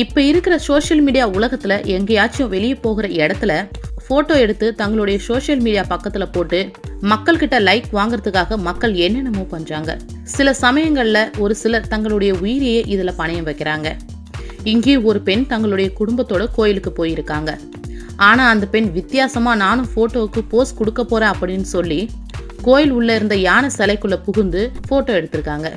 இப்ப இருக்கிற social media உலகத்துல எங்கேயாச்சும் வெளியே போகிற இடத்துல போட்டோ எடுத்து தங்களுடைய சோஷியல் மீடியா பக்கத்துல போட்டு மக்கள் கிட்ட லைக் வாங்குறதுக்காக மக்கள் என்னென்னமோ பண்றாங்க. சில சமயங்கள்ல ஒரு சிலர் தங்களுடைய உயிரையே இதுல பணயம் வைக்கிறாங்க. இங்கே ஒரு பெண் தங்களுடைய குடும்பத்தோட கோயிலுக்கு போயிருக்காங்க. ஆனா அந்த பெண் வித்தியாசமா நானும் போட்டோவுக்கு போஸ் கொடுக்க போறேன் அப்படின்னு சொல்லி கோயில் உள்ள இருந்த யானை சிலைக்குள்ள புகுந்து போட்டோ எடுத்திருக்காங்க.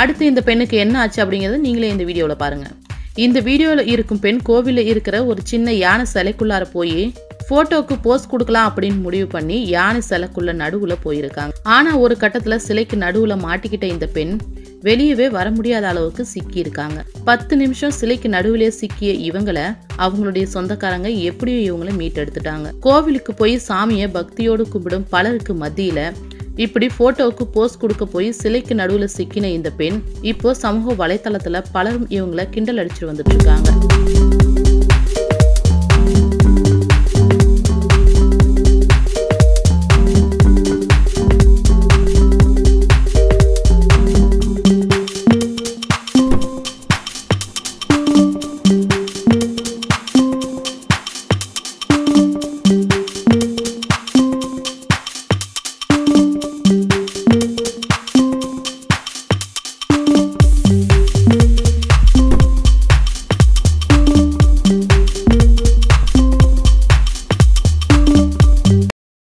அடுத்து இந்த பெண்ணுக்கு என்ன ஆச்சு அப்படிங்கறத நீங்களே இந்த வீடியோவில் பாருங்கள் இந்த வீடியோல இருக்கும் பெண் கோவிலில் இருக்கிற ஒரு சின்ன யானை சிலைக்குள்ளார போய் போட்டோக்கு போஸ் கொடுக்கலாம் அப்படின்னு முடிவு பண்ணி யானை சிலைக்குள்ள நடுவுல போயிருக்காங்க. ஆனா ஒரு கட்டத்துல சிலைக்கு நடுவுல மாட்டிக்கிட்ட இந்த பெண் வெளியவே வர முடியாத அளவுக்கு சிக்கி இருக்காங்க பத்து நிமிஷம் சிலைக்கு நடுவிலே சிக்கிய இவங்களை அவங்களுடைய சொந்தக்காரங்க எப்படியோ இவங்களை மீட்டெடுத்துட்டாங்க. கோவிலுக்கு போய் சாமியை பக்தியோடு கும்பிடும் பலருக்கு மத்தியில இப்படி போட்டோவுக்கு போஸ் கொடுக்க போய் சிலைக்கு நடுவில் சிக்கின இந்த பெண் இப்போ சமூக வலைத்தளத்தில் பலரும் இவங்களை கிண்டல் அடிச்சு வந்துட்டு இருக்காங்க.